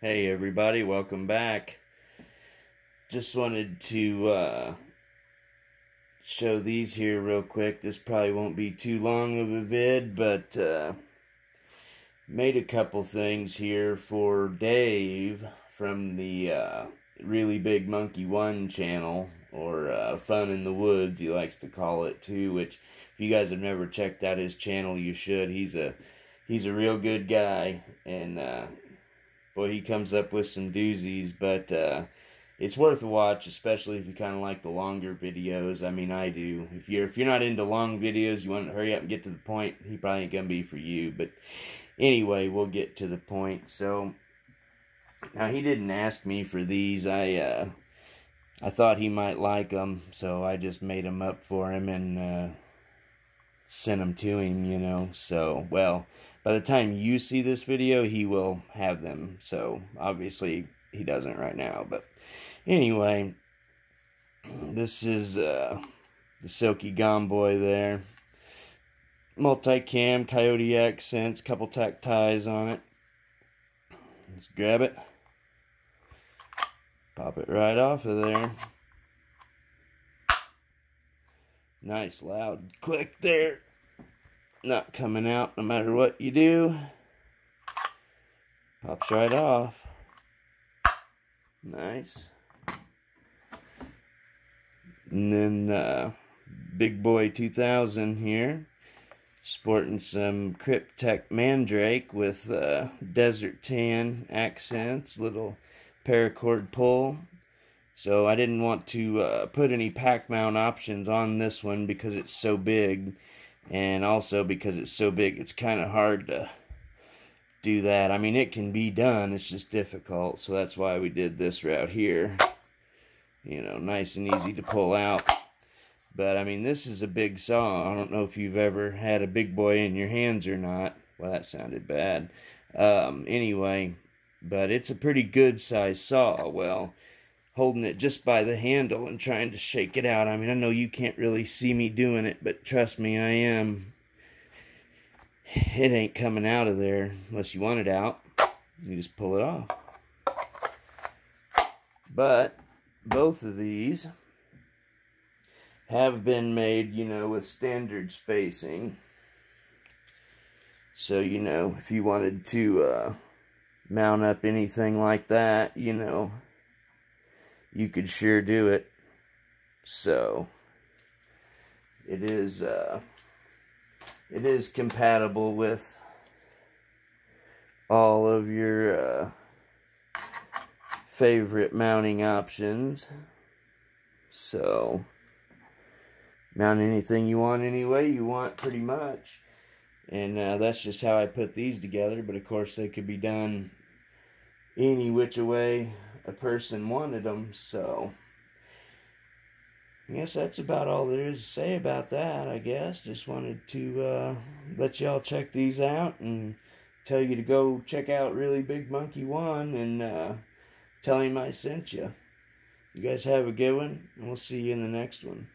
Hey everybody, welcome back. Just wanted to uh, show these here real quick. This probably won't be too long of a vid, but uh, made a couple things here for Dave from the uh, Really Big Monkey One channel, or uh, Fun in the Woods, he likes to call it too. Which, if you guys have never checked out his channel, you should. He's a he's a real good guy, and uh, boy, he comes up with some doozies, but uh, it's worth a watch, especially if you kind of like the longer videos. I mean, I do. If you're if you're not into long videos, you want to hurry up and get to the point. He probably ain't gonna be for you. But anyway, we'll get to the point. So now he didn't ask me for these. I uh, I thought he might like them, so I just made them up for him and uh, sent them to him. You know, so well by the time you see this video, he will have them. So obviously he doesn't right now. But anyway, this is uh, the Silky Gomboy there. Multicam, Coyote accents, couple tack ties on it. Let's grab it. Pop it right off of there. Nice loud click there not coming out no matter what you do. Pops right off. Nice. And then uh, Big Boy 2000 here. Sporting some Kryptek Mandrake with uh, desert tan accents, little paracord pull. So I didn't want to uh, put any pack mount options on this one because it's so big and also because it's so big it's kind of hard to do that. I mean it can be done it's just difficult. So that's why we did this route here. You know nice and easy to pull out. But I mean this is a big saw. I don't know if you've ever had a big boy in your hands or not. Well that sounded bad. Um, anyway but it's a pretty good size saw. Well holding it just by the handle and trying to shake it out. I mean, I know you can't really see me doing it, but trust me, I am. It ain't coming out of there unless you want it out. You just pull it off. But both of these have been made, you know, with standard spacing. So, you know, if you wanted to uh, mount up anything like that, you know, you could sure do it. So it is uh, it is compatible with all of your uh, favorite mounting options. So mount anything you want any way you want pretty much. And uh, that's just how I put these together. But of course they could be done any which way a person wanted them. So, I guess that's about all there is to say about that, I guess. Just wanted to uh, let y'all check these out and tell you to go check out Really Big Monkey One and uh, tell him I sent you. You guys have a good one, and we'll see you in the next one.